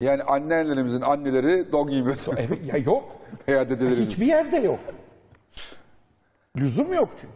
Yani annelerimizin anneleri don giymiyordu. Evet, ya yok. Veya dedelerimizin. Hiçbir yerde yok. Lüzum yok çünkü.